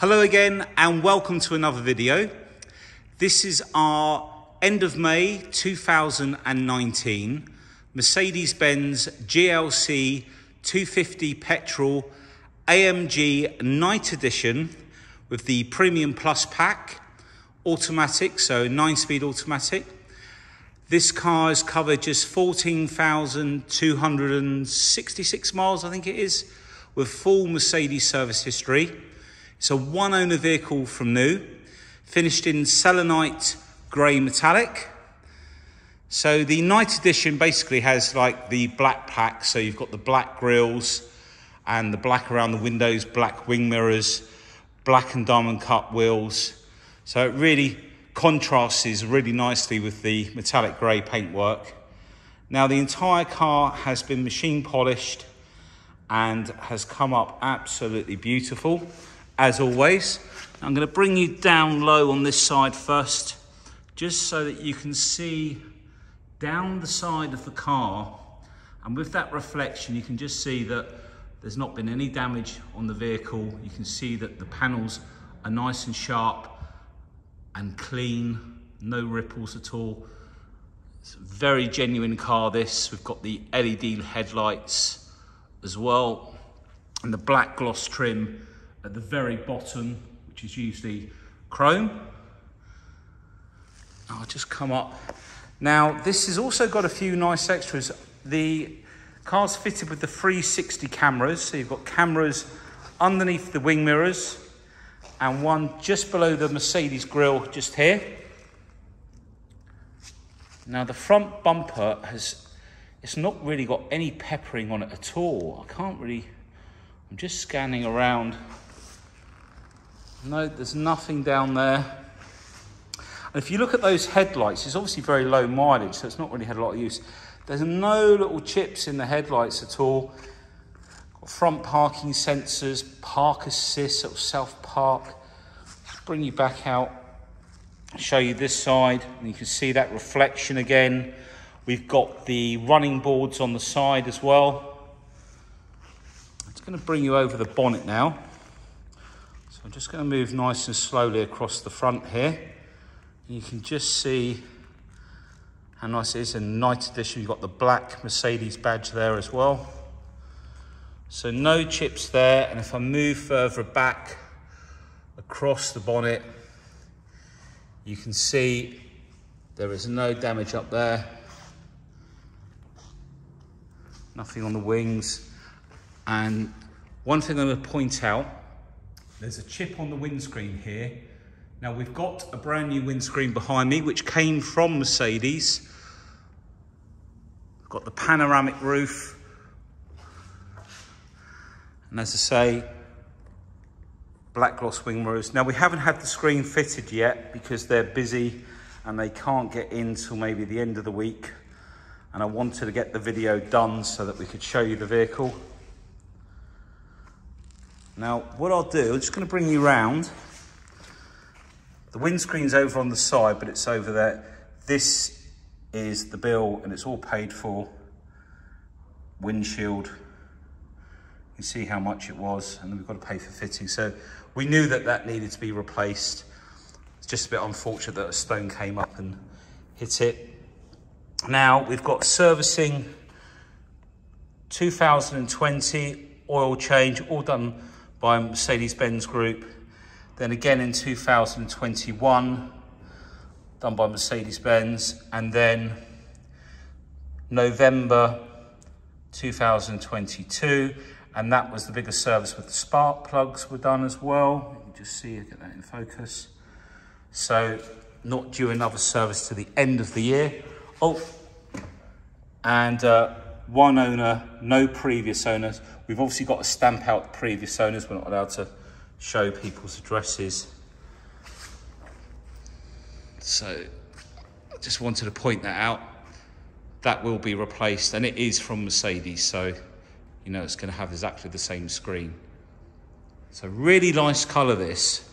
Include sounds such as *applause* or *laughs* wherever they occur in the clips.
Hello again and welcome to another video. This is our end of May 2019 Mercedes-Benz GLC 250 petrol AMG Night Edition with the Premium Plus pack, automatic, so nine speed automatic. This car has covered just 14,266 miles, I think it is, with full Mercedes service history. It's a one owner vehicle from new, finished in selenite grey metallic. So the night edition basically has like the black pack. So you've got the black grills and the black around the windows, black wing mirrors, black and diamond cut wheels. So it really contrasts really nicely with the metallic grey paintwork. Now the entire car has been machine polished and has come up absolutely beautiful as always. I'm going to bring you down low on this side first just so that you can see down the side of the car and with that reflection you can just see that there's not been any damage on the vehicle. You can see that the panels are nice and sharp and clean, no ripples at all. It's a very genuine car this. We've got the LED headlights as well and the black gloss trim at the very bottom, which is usually chrome. I'll just come up. Now, this has also got a few nice extras. The car's fitted with the 360 cameras. So you've got cameras underneath the wing mirrors and one just below the Mercedes grille just here. Now the front bumper has, it's not really got any peppering on it at all. I can't really, I'm just scanning around. No, there's nothing down there. And if you look at those headlights, it's obviously very low mileage, so it's not really had a lot of use. There's no little chips in the headlights at all. Got front parking sensors, park assist, sort of self-park. Bring you back out, show you this side, and you can see that reflection again. We've got the running boards on the side as well. I'm going to bring you over the bonnet now. So I'm just going to move nice and slowly across the front here. You can just see how nice it is in night edition. You've got the black Mercedes badge there as well. So no chips there. And if I move further back across the bonnet, you can see there is no damage up there. Nothing on the wings. And one thing I'm going to point out, there's a chip on the windscreen here now we've got a brand new windscreen behind me, which came from Mercedes. We've got the panoramic roof. And as I say, black gloss wing mirrors. Now we haven't had the screen fitted yet because they're busy and they can't get in till maybe the end of the week. And I wanted to get the video done so that we could show you the vehicle. Now, what I'll do, I'm just gonna bring you round. the windscreen's over on the side, but it's over there. This is the bill and it's all paid for. Windshield. You see how much it was and then we've got to pay for fitting. So we knew that that needed to be replaced. It's just a bit unfortunate that a stone came up and hit it. Now we've got servicing 2020 oil change, all done by Mercedes-Benz Group. Then again in 2021, done by Mercedes-Benz. And then November 2022. And that was the biggest service with the spark plugs were done as well. Just see, I get that in focus. So not due another service to the end of the year. Oh, and uh, one owner, no previous owners. We've obviously got to stamp out previous owners. We're not allowed to show people's addresses. So I just wanted to point that out. That will be replaced and it is from Mercedes. So, you know, it's going to have exactly the same screen. So really nice colour this.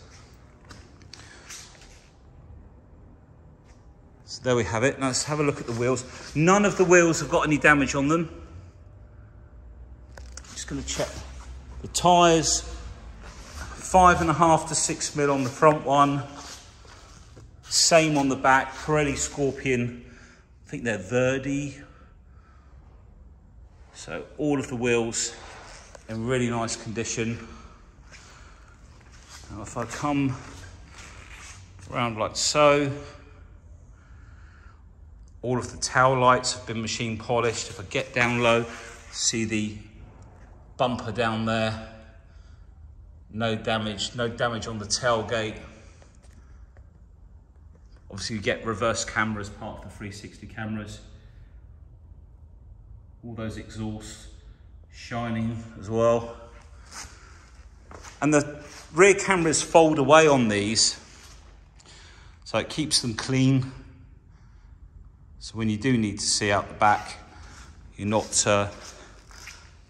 So there we have it. Now let's have a look at the wheels. None of the wheels have got any damage on them. Going to check the tyres Five and a half to six mil on the front one. Same on the back, Pirelli Scorpion. I think they're Verde. So all of the wheels in really nice condition. Now if I come around like so, all of the tail lights have been machine polished. If I get down low, see the bumper down there. No damage, no damage on the tailgate. Obviously you get reverse cameras, part of the 360 cameras. All those exhausts shining as well. And the rear cameras fold away on these, so it keeps them clean. So when you do need to see out the back, you're not uh,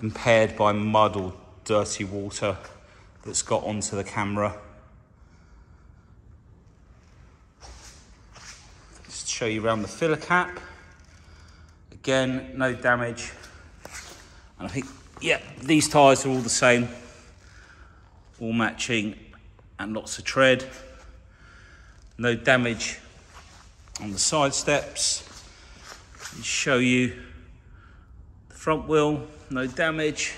impaired by mud or dirty water that's got onto the camera. Just show you around the filler cap. Again, no damage. And I think, yeah, these tyres are all the same. All matching and lots of tread. No damage on the side steps. Show you front wheel, no damage.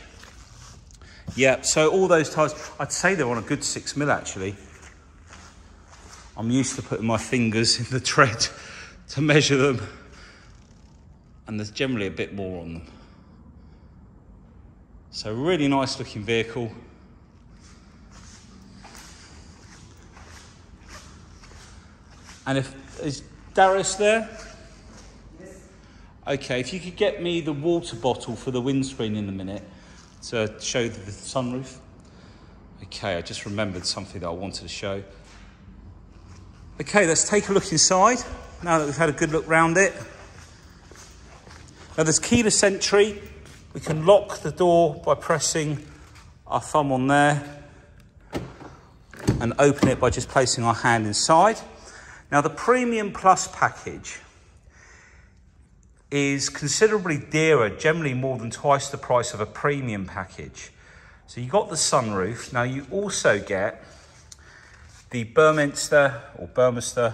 Yeah, so all those tyres, I'd say they're on a good six mil actually. I'm used to putting my fingers in the tread *laughs* to measure them. And there's generally a bit more on them. So really nice looking vehicle. And if, is Darius there? Okay, if you could get me the water bottle for the windscreen in a minute to show the, sunroof. Okay, I just remembered something that I wanted to show. Okay, let's take a look inside now that we've had a good look round it. Now there's keyless entry. We can lock the door by pressing our thumb on there and open it by just placing our hand inside. Now the Premium Plus package is considerably dearer, generally more than twice the price of a premium package. So you got the sunroof. Now you also get the Burmester or Burmester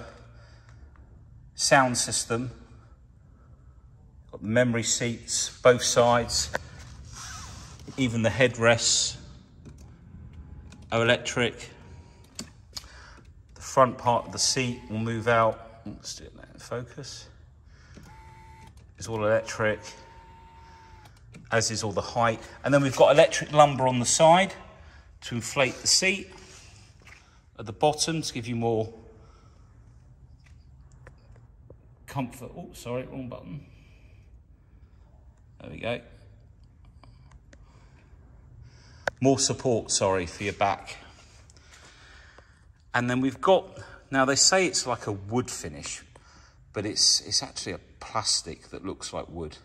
sound system. Got the memory seats, both sides, even the headrests are electric. The front part of the seat will move out. Let's do it in focus. It's all electric, as is all the height. And then we've got electric lumbar on the side to inflate the seat. At the bottom to give you more comfort. Oh, sorry, wrong button. There we go. More support, sorry, for your back. And then we've got, now they say it's like a wood finish, but it's, it's actually a plastic that looks like wood.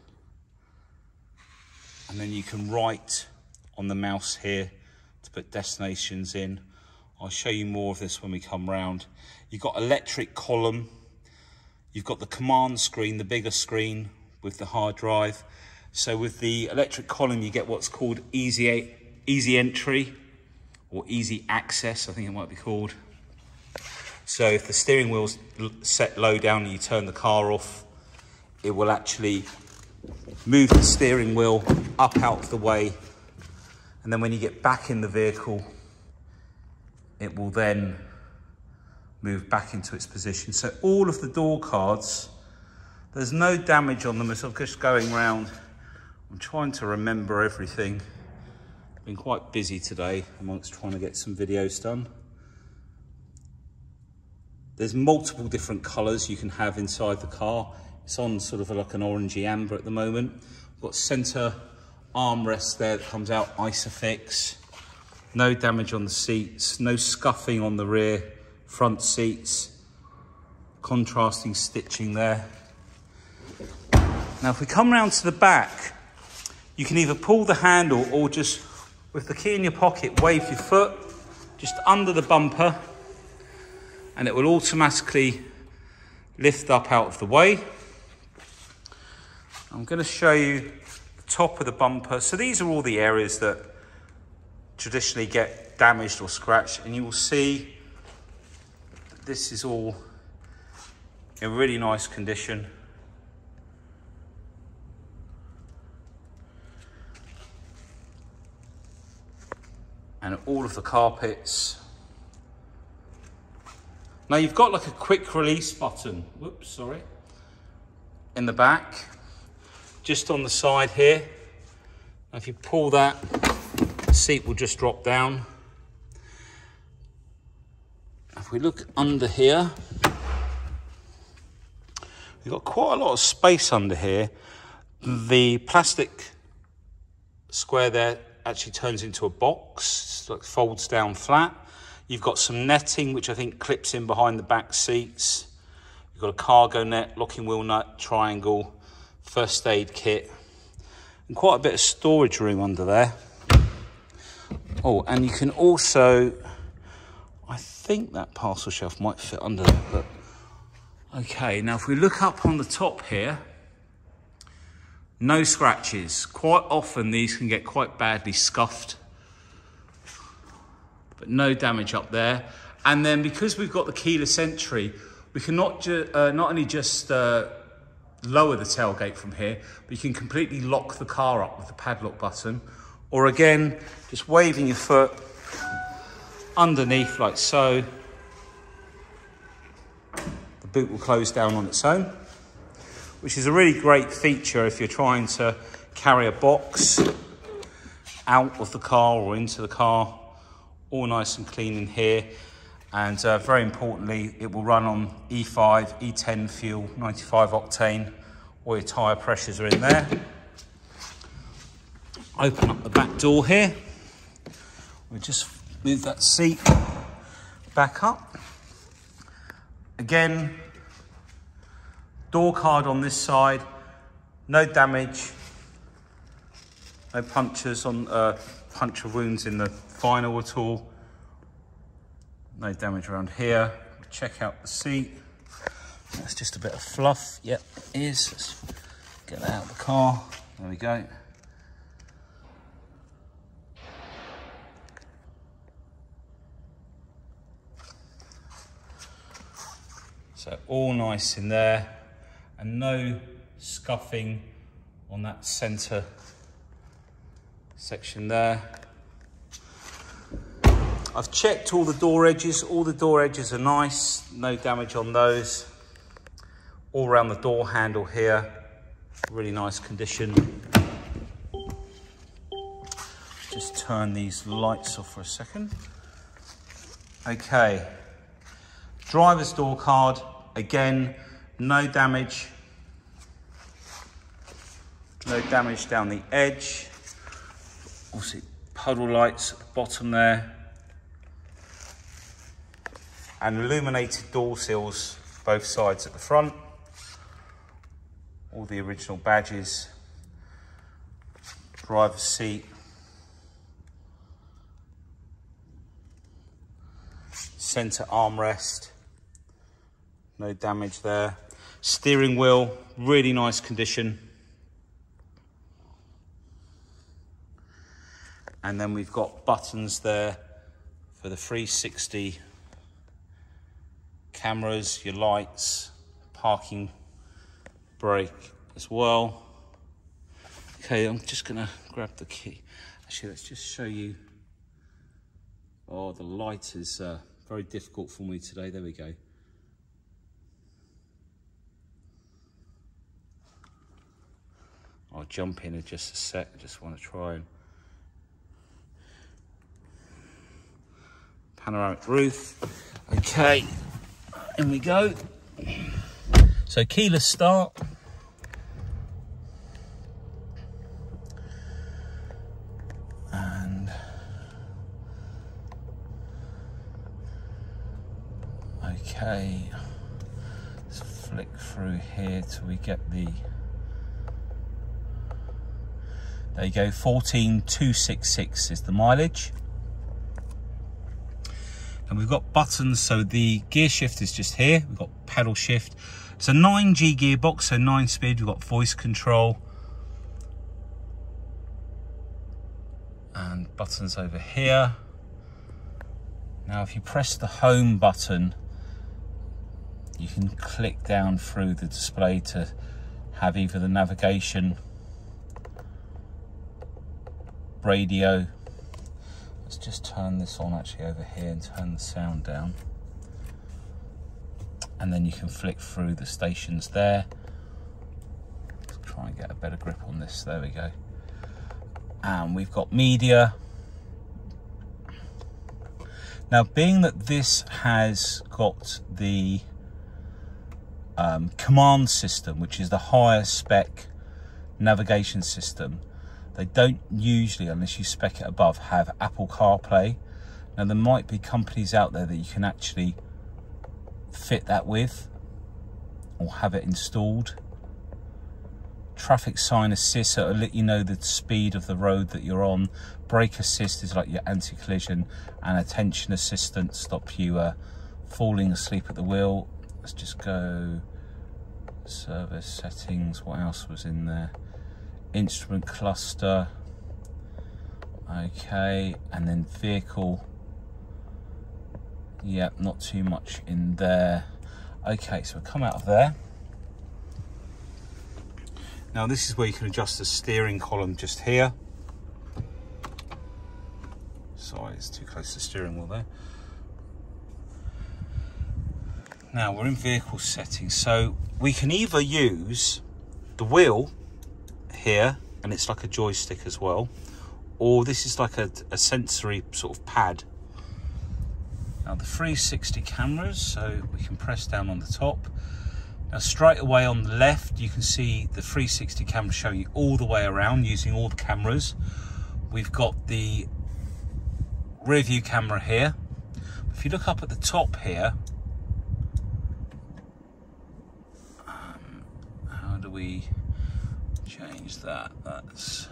And then you can write on the mouse here to put destinations in. I'll show you more of this when we come round. You've got electric column. You've got the command screen, the bigger screen with the hard drive. So with the electric column, you get what's called easy, easy entry or easy access, I think it might be called. So if the steering wheel's set low down and you turn the car off, it will actually move the steering wheel up out of the way. And then when you get back in the vehicle, it will then move back into its position. So all of the door cards, there's no damage on them as I'm just going round. I'm trying to remember everything. I've been quite busy today amongst trying to get some videos done. There's multiple different colours you can have inside the car. It's on sort of like an orangey amber at the moment. We've got centre armrest there that comes out Isofix. No damage on the seats, no scuffing on the rear front seats. Contrasting stitching there. Now if we come round to the back, you can either pull the handle or just, with the key in your pocket, wave your foot just under the bumper and it will automatically lift up out of the way. I'm going to show you the top of the bumper. So these are all the areas that traditionally get damaged or scratched and you will see this is all in really nice condition. And all of the carpets. Now you've got like a quick release button, whoops, sorry, in the back, just on the side here. Now if you pull that, the seat will just drop down. If we look under here, we've got quite a lot of space under here. The plastic square there actually turns into a box, like folds down flat. You've got some netting, which I think clips in behind the back seats. You've got a cargo net, locking wheel nut, triangle, first aid kit, and quite a bit of storage room under there. Oh, and you can also I think that parcel shelf might fit under there, but okay. Now, if we look up on the top here, no scratches. Quite often these can get quite badly scuffed, but no damage up there. And then because we've got the keyless entry, we can not, uh, not only just uh, lower the tailgate from here, but you can completely lock the car up with the padlock button. Or again, just waving your foot underneath like so. The boot will close down on its own, which is a really great feature if you're trying to carry a box out of the car or into the car, all nice and clean in here. And uh, very importantly, it will run on E5, E10 fuel, 95 octane. All your tyre pressures are in there. Open up the back door here. We just move that seat back up. Again, door card on this side, no damage, no punctures on uh, puncture wounds in the final at all. No damage around here. Check out the seat. That's just a bit of fluff. Yep, it is. Let's get that out of the car. There we go. So all nice in there and no scuffing on that center section there. I've checked all the door edges. All the door edges are nice. No damage on those. All around the door handle here. Really nice condition. Just turn these lights off for a second. Okay. Driver's door card, again, no damage. No damage down the edge. Also puddle lights at the bottom there. And illuminated door sills both sides at the front. All the original badges. Driver's seat. Centre armrest no damage there. Steering wheel, really nice condition. And then we've got buttons there for the 360 cameras, your lights, parking brake as well. Okay, I'm just gonna grab the key. Actually, let's just show you. Oh, the light is uh, very difficult for me today. There we go. I'll jump in in just a sec. I just want to try and panoramic roof. Okay, in we go. So keyless start. And okay, let's flick through here till we get the There you go, 14266 is the mileage. And we've got buttons, so the gear shift is just here. We've got pedal shift. It's a 9G gearbox, so 9 speed. We've got voice control. And buttons over here. Now, if you press the home button, you can click down through the display to have either the navigation, radio. Let's just turn this on actually over here and turn the sound down. And then you can flick through the stations there. Let's try and get a better grip on this. There we go and we've got media. Now, being that this has got the um, COMAND system, which is the highest spec navigation system, they don't usually, unless you spec it above, have Apple CarPlay. Now, there might be companies out there that you can actually fit that with or have it installed. Traffic sign assist so it'll let you know the speed of the road that you're on. Brake assist is like your anti-collision and attention assistant stop you uh, falling asleep at the wheel. Let's just go service settings. What else was in there instrument cluster okay and then vehicle yep not too much in there okay so we come out of there now this is where you can adjust the steering column just here. Sorry, it's too close to the steering wheel there. Now we're in vehicle settings, so we can either use the wheel here, and it's like a joystick as well, or this is like a, a sensory sort of pad. Now the 360 cameras, so we can press down on the top now straight away on the left, you can see the 360 camera showing you all the way around using all the cameras. We've got the rear view camera here. If you look up at the top here, um, how do we change that? That's,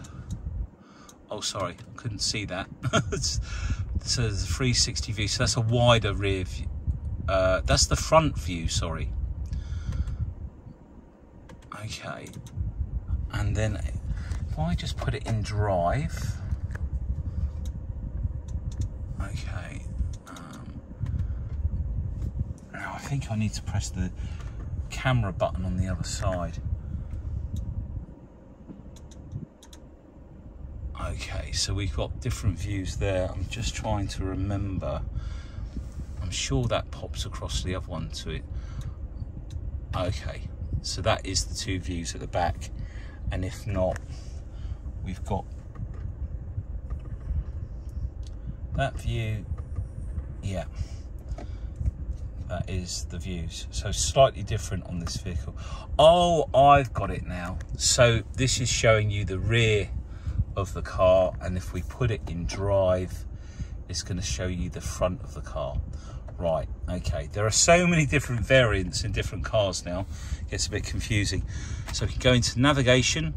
oh sorry, couldn't see that. *laughs* so a 360 view, so that's a wider rear view. Uh, that's the front view, sorry. Okay. And then if I just put it in drive. Okay. Um, now I think I need to press the camera button on the other side. Okay, so we've got different views there. I'm just trying to remember. I'm sure that pops across the other one to it. Okay, so that is the two views at the back. And if not, we've got that view. Yeah, that is the views. So slightly different on this vehicle. Oh, I've got it now. So this is showing you the rear of the car. And if we put it in drive, it's going to show you the front of the car. Right, okay. There are so many different variants in different cars now. It gets a bit confusing. So we can go into navigation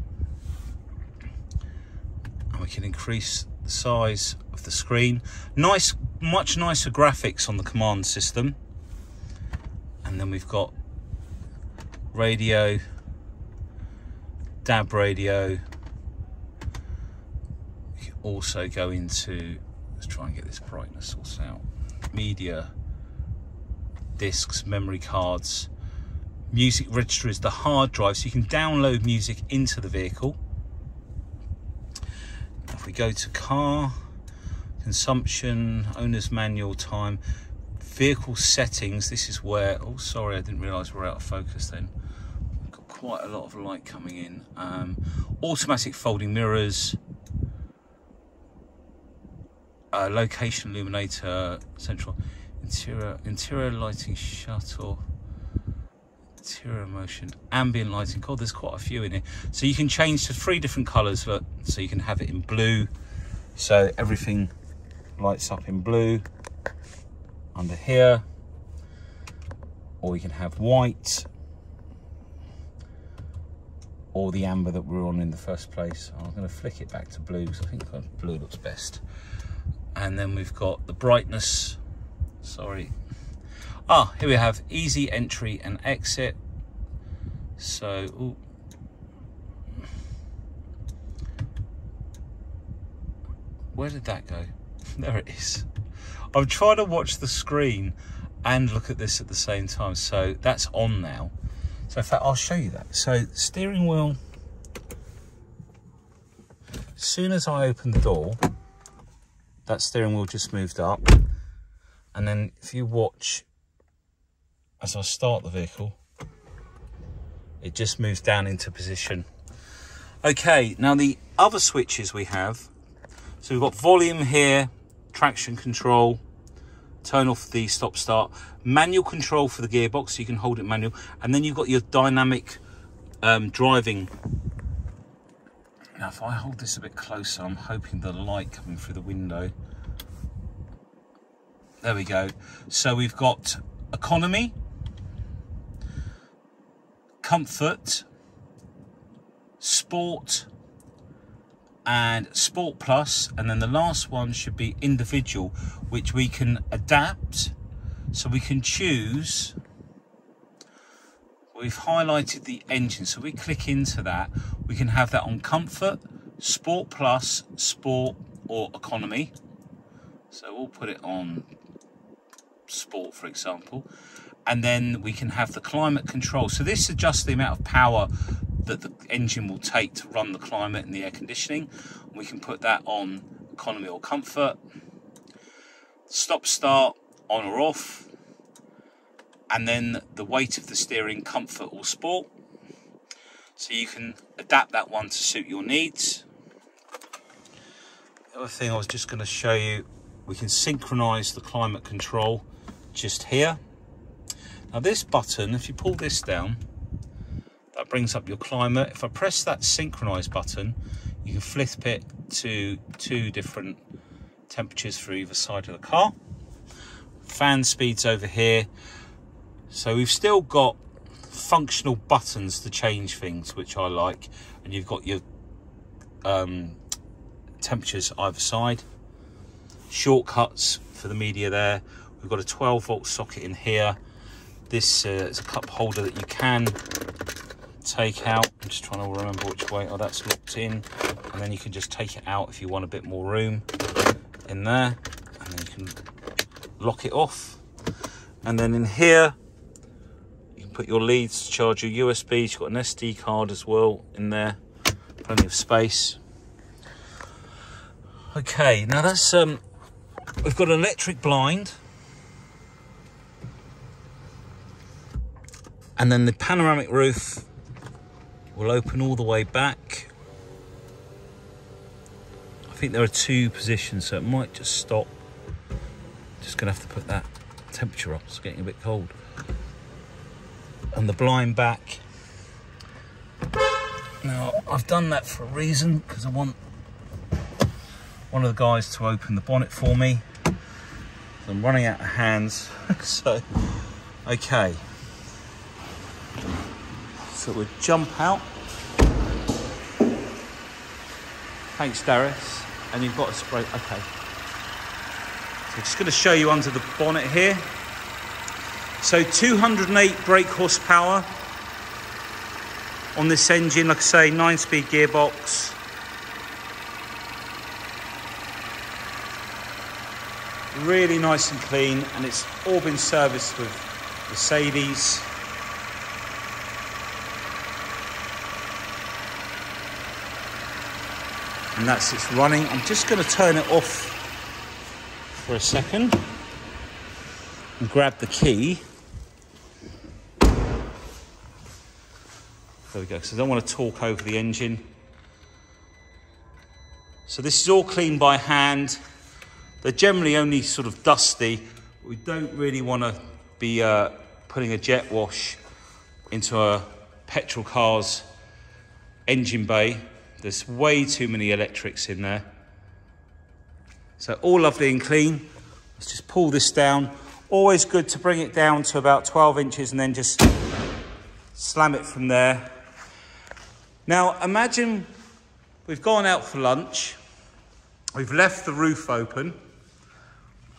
and we can increase the size of the screen. Nice, much nicer graphics on the COMAND system. And then we've got radio, DAB radio. Also go into, let's try and get this brightness sorted out, media, discs, memory cards, music register is the hard drive, so you can download music into the vehicle. If we go to car, consumption, owner's manual time, vehicle settings, this is where, oh sorry, I didn't realise we're out of focus then. got quite a lot of light coming in. Um, automatic folding mirrors, uh, location illuminator, central Interior, interior lighting shuttle. Interior motion, ambient lighting. God, there's quite a few in here. So you can change to three different colours. but So you can have it in blue. So everything lights up in blue under here. Or you can have white or the amber that we're on in the first place. I'm going to flick it back to blue because I think blue looks best. And then we've got the brightness sorry. Ah, here we have easy entry and exit. So, ooh. where did that go? *laughs* There it is. I'm trying to watch the screen and look at this at the same time. So that's on now. So in fact, I'll show you that. So steering wheel, as soon as I open the door, that steering wheel just moved up. And then if you watch as I start the vehicle, it just moves down into position. Okay, now the other switches we have, so we've got volume here, traction control, turn off the stop start, manual control for the gearbox, so you can hold it manual, and then you've got your dynamic um, driving. Now, if I hold this a bit closer, I'm hoping the light coming through the window. There we go. So we've got economy, comfort, sport, and sport plus and then the last one should be individual which we can adapt so we can choose we've highlighted the engine so we click into that we can have that on comfort sport plus sport or economy so we'll put it on sport for example and then we can have the climate control so this adjusts the amount of power that the engine will take to run the climate and the air conditioning. We can put that on economy or comfort. Stop start on or off. And then the weight of the steering comfort or sport. So you can adapt that one to suit your needs. The other thing I was just going to show you, we can synchronize the climate control just here. Now this button, if you pull this down, that brings up your climate. If I press that synchronize button, you can flip it to two different temperatures for either side of the car. Fan speeds over here. So we've still got functional buttons to change things, which I like. And you've got your um, temperatures either side. Shortcuts for the media there. We've got a 12 volt socket in here. This uh, is a cup holder that you can take out. I'm just trying to remember which way. Oh, that's locked in. And then you can just take it out if you want a bit more room in there. And then you can lock it off. And then in here, put your leads to charge your USB. You've got an SD card as well in there. Plenty of space. Okay, now that's, um, we've got an electric blind. And then the panoramic roof will open all the way back. I think there are two positions, so it might just stop. Just gonna have to put that temperature up, it's getting a bit cold. And the blind back. Now, I've done that for a reason, because I want one of the guys to open the bonnet for me. I'm running out of hands, *laughs* so, okay. So we'll jump out. Thanks, Darius. And you've got a spray. Okay. So just going to show you under the bonnet here. So 208 brake horsepower on this engine. Like I say, nine-speed gearbox. Really nice and clean, and it's all been serviced with Mercedes. and that's it's running. I'm just going to turn it off for a second and grab the key. We go, So I don't want to talk over the engine. So this is all cleaned by hand. They're generally only sort of dusty. We don't really want to be uh, putting a jet wash into a petrol car's engine bay there's way too many electrics in there. So all lovely and clean. Let's just pull this down. Always good to bring it down to about 12 inches and then just slam it from there. Now imagine we've gone out for lunch. We've left the roof open.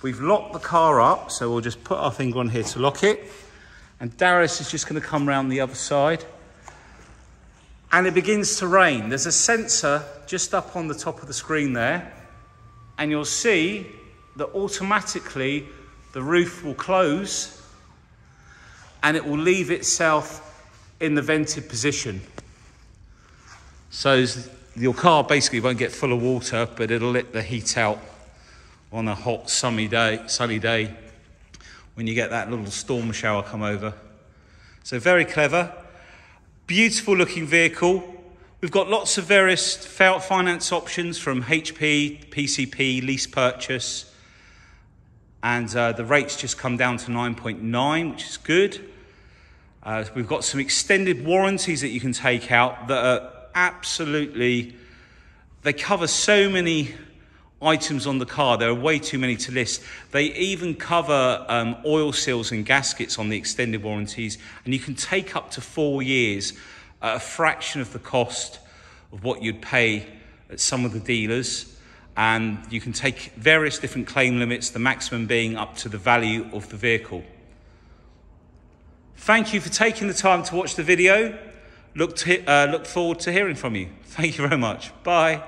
We've locked the car up, so we'll just put our finger on here to lock it. And Darius is just going to come round the other side and it begins to rain. There's a sensor just up on the top of the screen there. and you'll see that automatically the roof will close and it will leave itself in the vented position. So your car basically won't get full of water, but it'll let the heat out on a hot sunny day, sunny day when you get that little storm shower come over. So very clever, beautiful looking vehicle. We've got lots of various finance options from HP, PCP, lease purchase, and uh, the rates just come down to 9.9, which is good. Uh, we've got some extended warranties that you can take out that are absolutely, they cover so many items on the car. There are way too many to list. They even cover um, oil seals and gaskets on the extended warranties, and you can take up to four years at a fraction of the cost of what you'd pay at some of the dealers. And you can take various different claim limits, the maximum being up to the value of the vehicle. Thank you for taking the time to watch the video. Look, to, uh, look forward to hearing from you. Thank you very much. Bye.